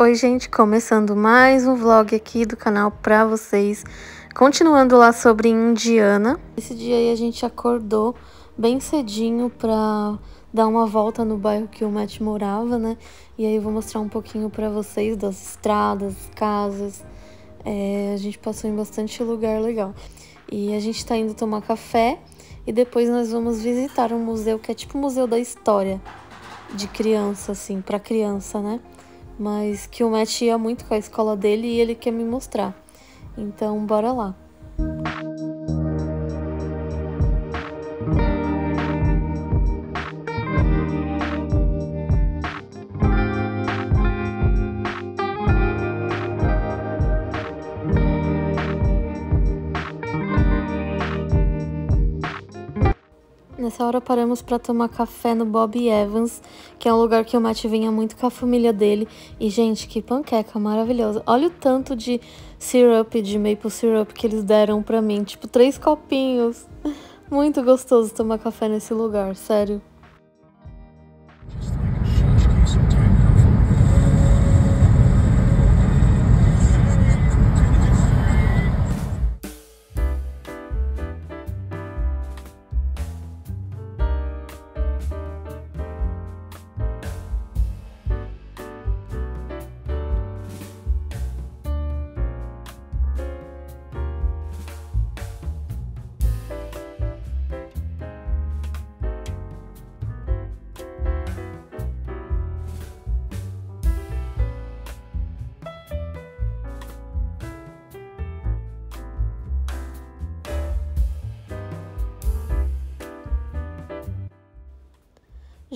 Oi, gente, começando mais um vlog aqui do canal pra vocês. Continuando lá sobre Indiana. Esse dia aí a gente acordou bem cedinho pra dar uma volta no bairro que o Matt morava, né? E aí eu vou mostrar um pouquinho pra vocês das estradas, casas. É, a gente passou em bastante lugar legal. E a gente tá indo tomar café e depois nós vamos visitar um museu que é tipo o Museu da História de criança, assim, pra criança, né? Mas que o Matt ia muito com a escola dele e ele quer me mostrar. Então, bora lá. Nessa hora paramos para tomar café no Bob Evans, que é um lugar que o Matt vinha muito com a família dele. E, gente, que panqueca maravilhosa. Olha o tanto de syrup, de maple syrup que eles deram para mim. Tipo, três copinhos. Muito gostoso tomar café nesse lugar, sério.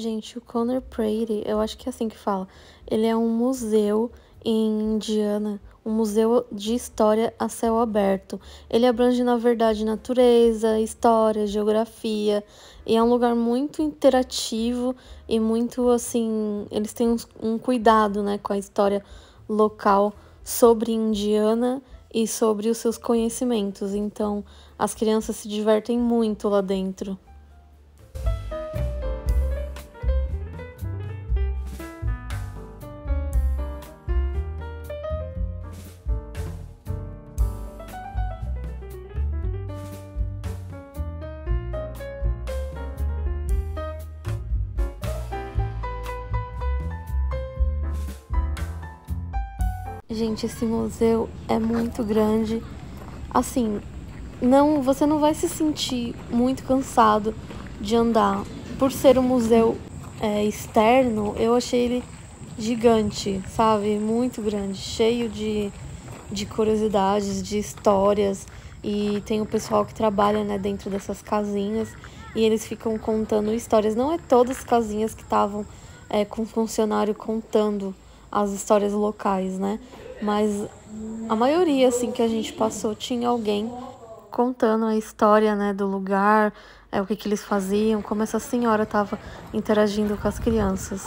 Gente, o Conor Prairie, eu acho que é assim que fala. Ele é um museu em Indiana, um museu de história a céu aberto. Ele abrange, na verdade, natureza, história, geografia, e é um lugar muito interativo e muito assim. Eles têm um, um cuidado né, com a história local sobre Indiana e sobre os seus conhecimentos. Então, as crianças se divertem muito lá dentro. Gente, esse museu é muito grande. Assim, não, você não vai se sentir muito cansado de andar. Por ser um museu é, externo, eu achei ele gigante, sabe? Muito grande, cheio de, de curiosidades, de histórias. E tem o pessoal que trabalha né, dentro dessas casinhas e eles ficam contando histórias. Não é todas as casinhas que estavam é, com funcionário contando as histórias locais, né? Mas a maioria, assim, que a gente passou, tinha alguém contando a história, né, do lugar, é, o que, que eles faziam, como essa senhora estava interagindo com as crianças.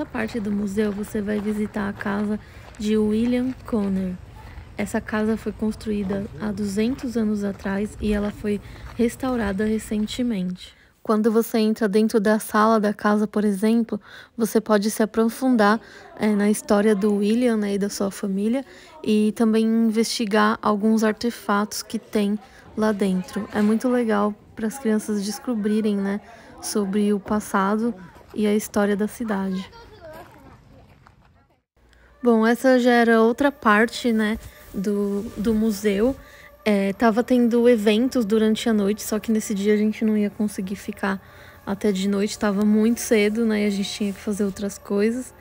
Nessa parte do museu você vai visitar a casa de William Conner. Essa casa foi construída há 200 anos atrás e ela foi restaurada recentemente. Quando você entra dentro da sala da casa, por exemplo, você pode se aprofundar é, na história do William né, e da sua família e também investigar alguns artefatos que tem lá dentro. É muito legal para as crianças descobrirem né, sobre o passado e a história da cidade. Bom, essa já era outra parte, né, do, do museu. É, tava tendo eventos durante a noite, só que nesse dia a gente não ia conseguir ficar até de noite, tava muito cedo, né, e a gente tinha que fazer outras coisas.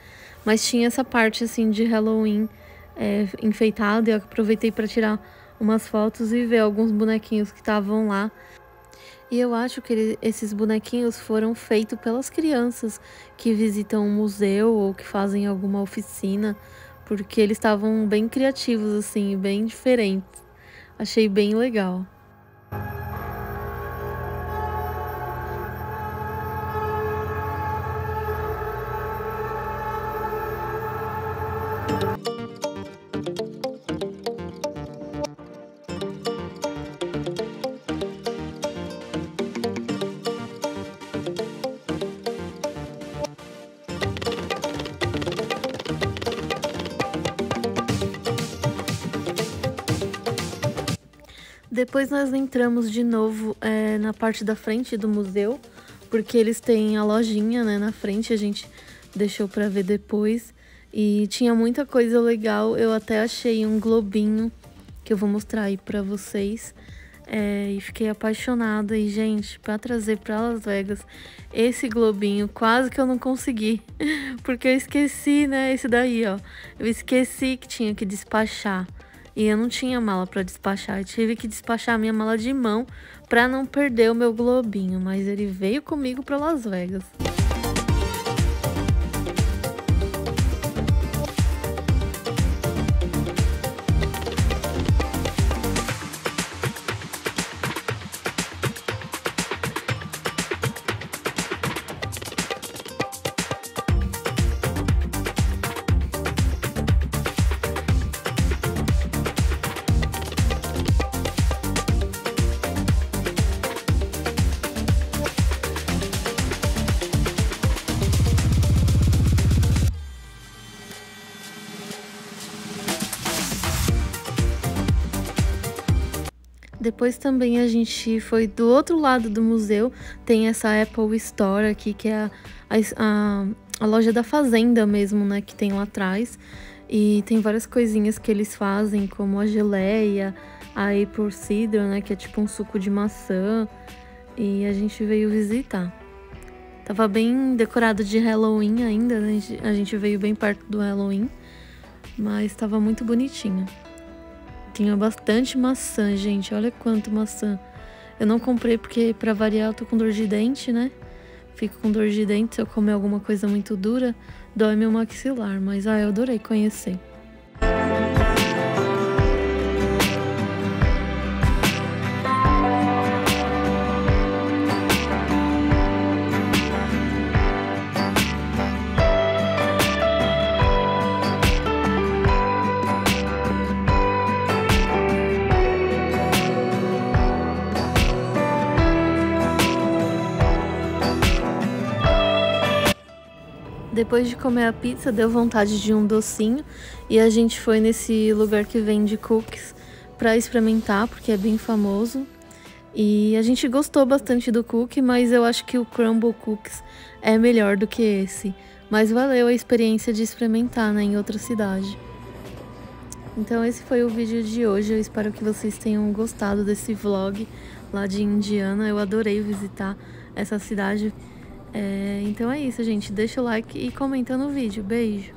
Mas tinha essa parte, assim, de Halloween é, enfeitada, e eu aproveitei para tirar umas fotos e ver alguns bonequinhos que estavam lá. E eu acho que ele, esses bonequinhos foram feitos pelas crianças que visitam um museu ou que fazem alguma oficina, porque eles estavam bem criativos, assim, bem diferentes. Achei bem legal. Depois nós entramos de novo é, na parte da frente do museu, porque eles têm a lojinha né, na frente, a gente deixou para ver depois. E tinha muita coisa legal, eu até achei um globinho que eu vou mostrar aí para vocês. É, e fiquei apaixonada. E, gente, para trazer para Las Vegas esse globinho, quase que eu não consegui. Porque eu esqueci, né? Esse daí, ó. Eu esqueci que tinha que despachar. E eu não tinha mala para despachar. Eu tive que despachar a minha mala de mão para não perder o meu globinho. Mas ele veio comigo para Las Vegas. Depois também a gente foi do outro lado do museu, tem essa Apple Store aqui, que é a, a, a loja da fazenda mesmo, né, que tem lá atrás. E tem várias coisinhas que eles fazem, como a geleia, a Apple Cider, né, que é tipo um suco de maçã. E a gente veio visitar. Tava bem decorado de Halloween ainda, né? A gente veio bem perto do Halloween, mas estava muito bonitinho. Tinha bastante maçã, gente. Olha quanto maçã. Eu não comprei porque, pra variar, eu tô com dor de dente, né? Fico com dor de dente se eu comer alguma coisa muito dura, dói meu maxilar. Mas, ah, eu adorei conhecer. Depois de comer a pizza, deu vontade de um docinho e a gente foi nesse lugar que vende cookies para experimentar, porque é bem famoso. E a gente gostou bastante do cookie, mas eu acho que o crumble cookies é melhor do que esse. Mas valeu a experiência de experimentar né, em outra cidade. Então esse foi o vídeo de hoje. Eu espero que vocês tenham gostado desse vlog lá de Indiana. Eu adorei visitar essa cidade. É, então é isso, gente. Deixa o like e comenta no vídeo. Beijo!